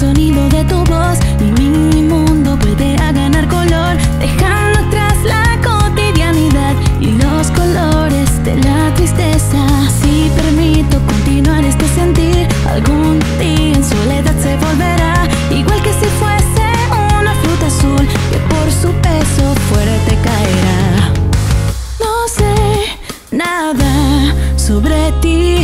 sonido de tu voz y mi mundo puede a ganar color, dejando atrás la cotidianidad y los colores de la tristeza. Si permito continuar este sentir, algún día en soledad se volverá, igual que si fuese una fruta azul que por su peso fuerte caerá. No sé nada sobre ti.